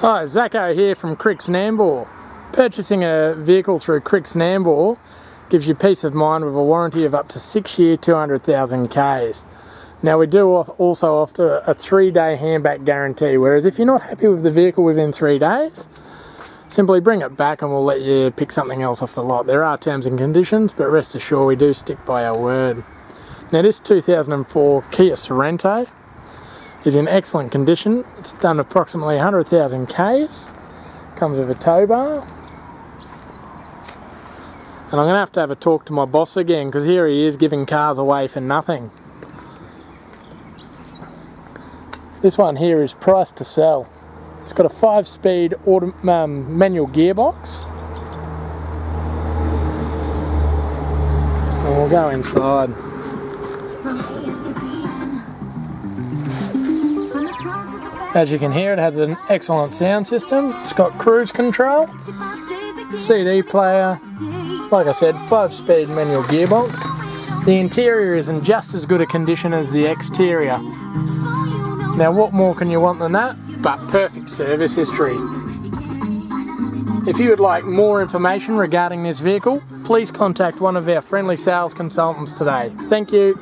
Hi, Zacko here from Cricks Nambour. Purchasing a vehicle through Cricks Nambour gives you peace of mind with a warranty of up to six year, 200,000 Ks. Now we do also offer a three day handback guarantee, whereas if you're not happy with the vehicle within three days, simply bring it back and we'll let you pick something else off the lot. There are terms and conditions, but rest assured we do stick by our word. Now this 2004 Kia Sorento is in excellent condition. It's done approximately 100,000 Ks. Comes with a tow bar. And I'm going to have to have a talk to my boss again because here he is giving cars away for nothing. This one here is priced to sell. It's got a five speed auto, um, manual gearbox. And we'll go inside. As you can hear, it has an excellent sound system. It's got cruise control, CD player, like I said, 5-speed manual gearbox. The interior is in just as good a condition as the exterior. Now what more can you want than that? But perfect service history. If you would like more information regarding this vehicle, please contact one of our friendly sales consultants today. Thank you.